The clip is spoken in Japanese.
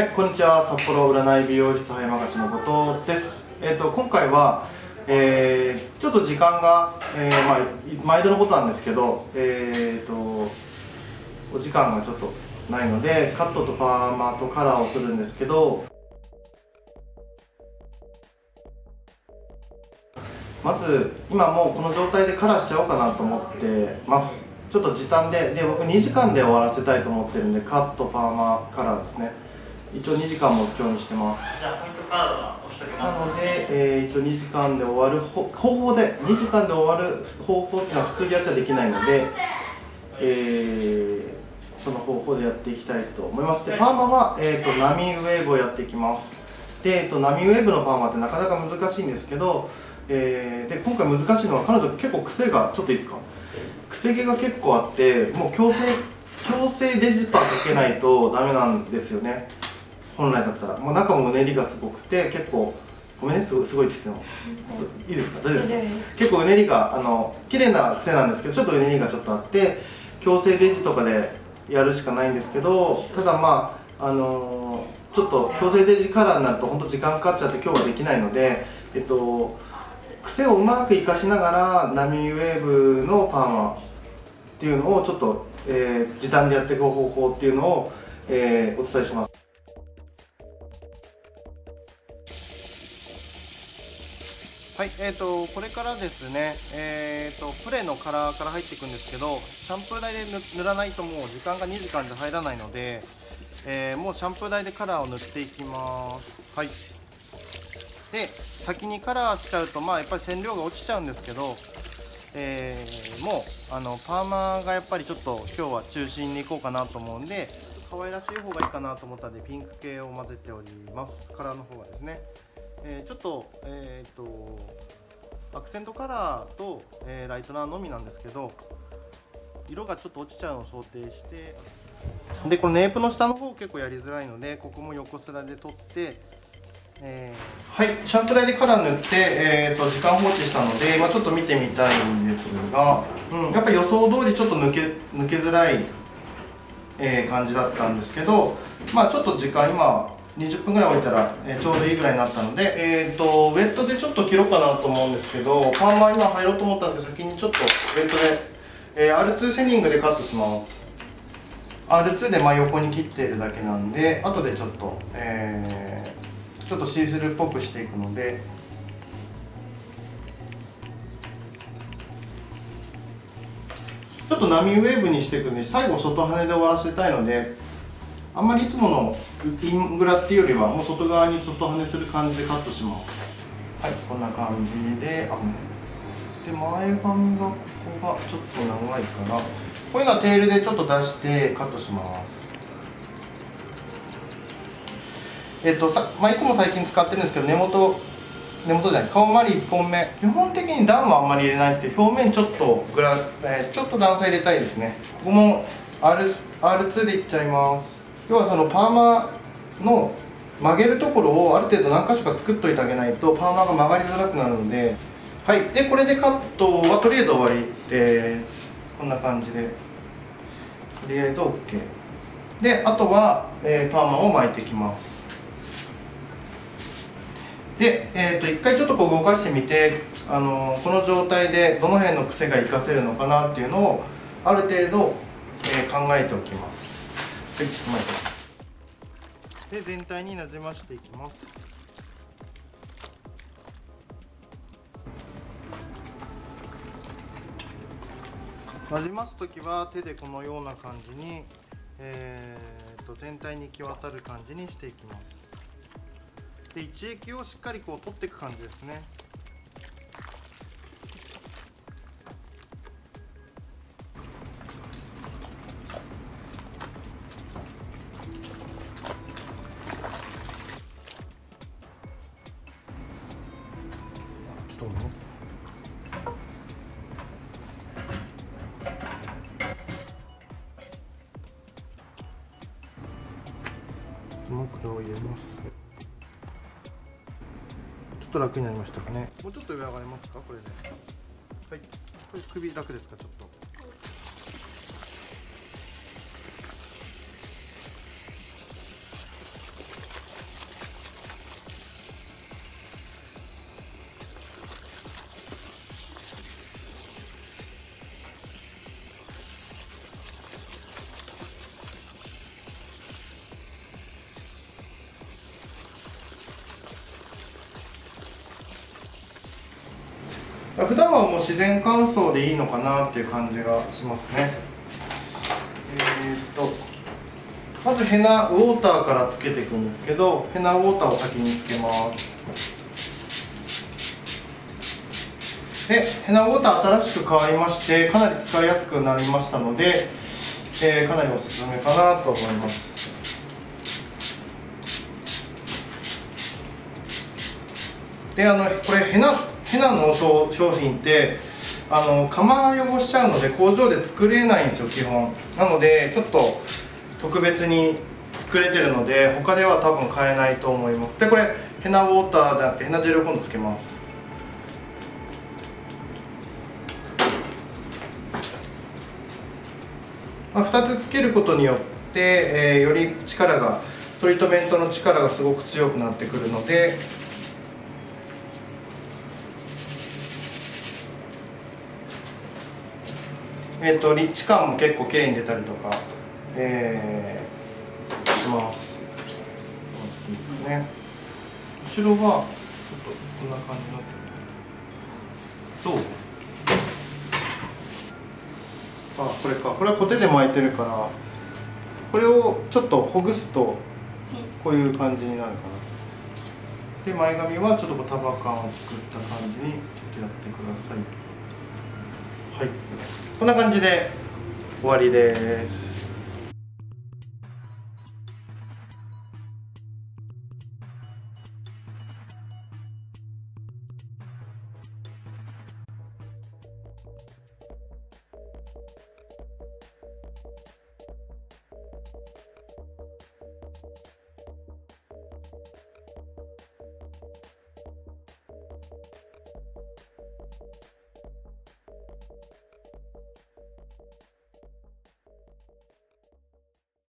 はい、こんにちは。札幌占い美容室葉山菓子の後藤です。えっ、ー、と今回は、えー、ちょっと時間が、えー、まあ毎度のことなんですけどえっ、ー、とお時間がちょっとないのでカットとパーマとカラーをするんですけどまず今もうこの状態でカラーしちゃおうかなと思ってます。ちょっと時短でで僕2時間で終わらせたいと思ってるんでカットパーマカラーですね。一応2時間目標にしてます。じゃあポイントカードは押しときます。なので、えー、一応2時間で終わる方法で2時間で終わる方法っていうのは普通にやっちゃできないので、えー、その方法でやっていきたいと思います。でパーマは、えーと、波ウェーブをやっていきます。で、えーと、波ウェーブのパーマってなかなか難しいんですけど、えー、で今回難しいのは彼女結構癖がちょっといいですか？癖毛が結構あってもう強制強制デジパーかけないとダメなんですよね本来だったらもう中もうねりがすごくて結構ごめんねすごすごいって言ってもいいですか？大丈夫ですか？結構うねりがあの綺麗な癖なんですけどちょっとうねりがちょっとあって強制デジとかでやるしかないんですけどただまああのちょっと強制デジカラーになると本当時間かかっちゃって今日はできないのでえっと癖をうまく生かしながら波ウェーブのパーマっていうのをちょっと、えー、時短でやっていく方法っていうのを、えー、お伝えしますはい、えーと、これからですね、えーと、プレのカラーから入っていくんですけどシャンプー台で塗らないともう時間が2時間で入らないので、えー、もうシャンプー台でカラーを塗っていきます。はい。で先にカラーしちゃうとまあやっぱり染料が落ちちゃうんですけど、えー、もうあのパーマがやっぱりちょっと今日は中心にいこうかなと思うんで可愛らしい方がいいかなと思ったんでピンク系を混ぜております。カラーの方はですね。えー、ちょっと,、えーと、アクセントカラーと、えー、ライトナーのみなんですけど色がちょっと落ちちゃうのを想定してでこのネープの下の方結構やりづらいのでここも横スラで取って、えー、はいシャンプー台でカラー塗って、えーと、時間放置したので、まあ、ちょっと見てみたいんですが、うん、やっぱ予想通りちょっと抜け抜けづらい、えー、感じだったんですけどまあちょっと時間今20分ぐらい置いたら、えー、ちょうどいいぐらいになったので、えーと、ウェットでちょっと切ろうかなと思うんですけどパーマ今入ろうと思ったんですけど先にちょっとウェットで、えー、R2 セニングでカットします。R2 で真横に切っているだけなんで後でちょっと、えー、ちょっとシースルーっぽくしていくので。ちょっと波ウェーブにしていくんで最後外羽で終わらせたいのであんまりいつものイングラっていうよりはもう外側に外跳ねする感じでカットします。はいこんな感じで。あで前髪がここがちょっと長いから。こういうのはテールでちょっと出してカットします。えっとさ、まあ、いつも最近使ってるんですけど根元根元じゃない顔周り1本目。基本的に段はあんまり入れないんですけど表面ちょっとグラ、えー、ちょっと段差入れたいですね。ここも R R2 でいっちゃいます要はそのパーマの曲げるところをある程度何箇所か作っといてあげないとパーマが曲がりづらくなるのではい。でこれでカットはとりあえず終わりです。こんな感じで。とりあえず OK であとは、えー、パーマを巻いていきます。で、えーと、一回ちょっとこう動かしてみて、あのー、この状態でどの辺の癖が活かせるのかなっていうのをある程度、えー、考えておきます。はいちょっと待って。で全体になじましていきます。なじます時は手でこのような感じに、えーと、全体に行き渡る感じにしていきます。で一液をしっかりこう取っていく感じですね。枕を入れます。ちょっと楽になりましたかね。もうちょっと上上がりますか？これで。はい。これ首楽ですか？ちょっと。普段はもう自然乾燥でいいのかなっていう感じがしますね。えー、っとまずヘナウォーターからつけていくんですけどヘナウォーターを先につけます。でヘナウォーター新しく変わりましてかなり使いやすくなりましたので、えー、かなりおすすめかなと思います。であのこれヘナヘナの商品ってあの釜汚しちゃうので工場で作れないんですよ基本。なのでちょっと特別に作れてるので他では多分買えないと思います。でこれヘナウォーターじゃなくてヘナジェルを今度つけます。まあ、2つつけることによって、えー、より力がトリートメントの力がすごく強くなってくるのでえーと、リッチ感も結構綺麗に出たりとか、えー、します。いいですかね。後ろはちょっとこんな感じになってる。どう？あこれか。これはコテで巻いてるからこれをちょっとほぐすとこういう感じになるかな。で前髪はちょっとこう束感を作った感じにちょっとやってください。はい。こんな感じで終わりです。